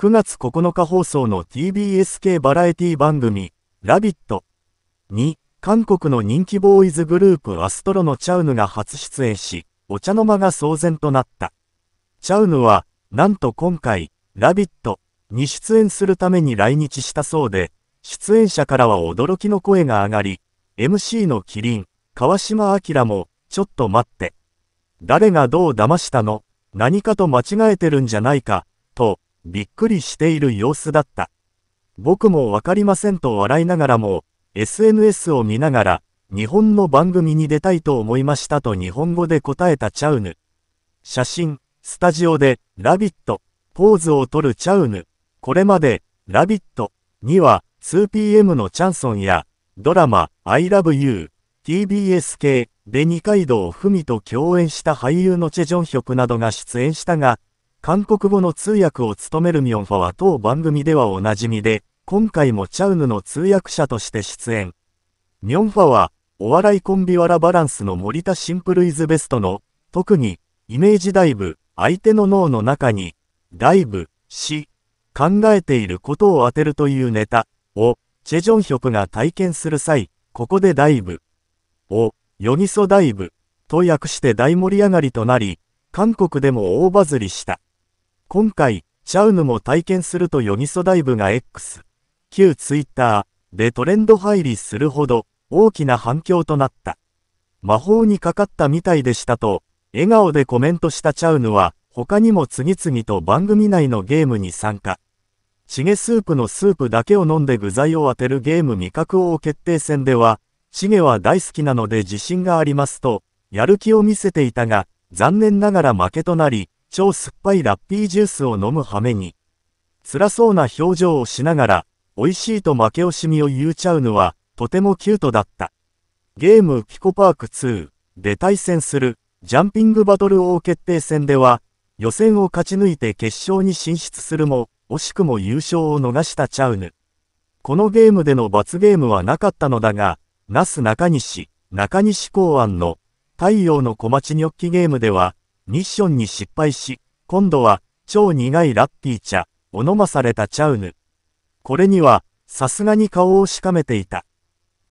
9月9日放送の TBS 系バラエティ番組、ラビットに、韓国の人気ボーイズグループアストロのチャウヌが初出演し、お茶の間が騒然となった。チャウヌは、なんと今回、ラビットに出演するために来日したそうで、出演者からは驚きの声が上がり、MC のキリン、川島明も、ちょっと待って。誰がどう騙したの？何かと間違えてるんじゃないか、と、びっくりしている様子だった。僕もわかりませんと笑いながらも、SNS を見ながら、日本の番組に出たいと思いましたと日本語で答えたチャウヌ。写真、スタジオで、ラビット、ポーズを取るチャウヌ。これまで、ラビットには、2PM のチャンソンや、ドラマ、I love you、TBS 系で二階堂ふみと共演した俳優のチェ・ジョンヒョクなどが出演したが、韓国語の通訳を務めるミョンファは当番組ではおなじみで、今回もチャウヌの通訳者として出演。ミョンファは、お笑いコンビワラバランスの森田シンプルイズベストの、特に、イメージダイブ、相手の脳の中に、ダイブ、し、考えていることを当てるというネタを、チェジョンヒョクが体験する際、ここでダイブを、ヨギソダイブと訳して大盛り上がりとなり、韓国でも大バズりした。今回、チャウヌも体験するとヨギソダイブが X、旧ツイッターでトレンド入りするほど大きな反響となった。魔法にかかったみたいでしたと、笑顔でコメントしたチャウヌは、他にも次々と番組内のゲームに参加。チゲスープのスープだけを飲んで具材を当てるゲーム味覚王決定戦では、チゲは大好きなので自信がありますと、やる気を見せていたが、残念ながら負けとなり、超酸っぱいラッピージュースを飲む羽目に、辛そうな表情をしながら、美味しいと負け惜しみを言うちゃうのは、とてもキュートだった。ゲームピコパーク2で対戦する、ジャンピングバトル王決定戦では、予選を勝ち抜いて決勝に進出するも、惜しくも優勝を逃したチャウヌ。このゲームでの罰ゲームはなかったのだが、ナス中西、中西公安の太陽の小町ニョッキゲームでは、ミッションに失敗し、今度は、超苦いラッピー茶、お飲まされたチャウヌ。これには、さすがに顔をしかめていた。